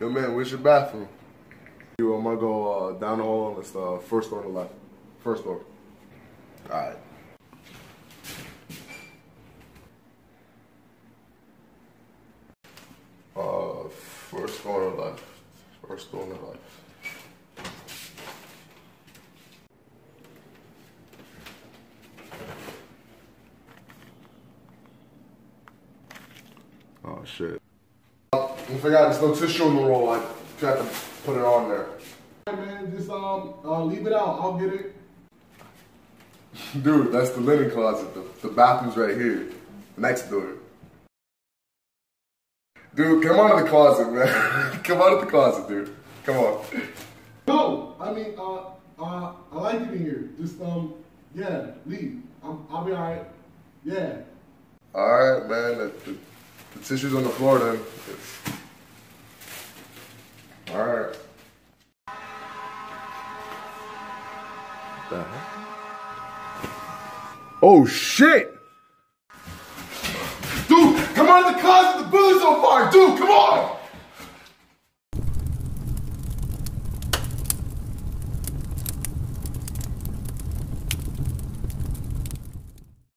Yo, man, where's your bathroom? You, I'm gonna go uh, down the hall on this uh, first door on the left. First door. All right. Uh, first door on the left. First door on the left. Oh shit. I forgot there's no tissue in the roll. I tried to put it on there. Hey man, just um, uh, leave it out. I'll get it. Dude, that's the linen closet. The, the bathroom's right here. Next door. Dude, come out of the closet, man. come out of the closet, dude. Come on. No, I mean, uh, uh, I like it in here. Just um, yeah, leave. I'm, I'll be alright. Yeah. Alright, man. Tissue's on the floor then. Alright. The heck? Oh shit! Dude, come out of the closet, the building's on fire! Dude, come on!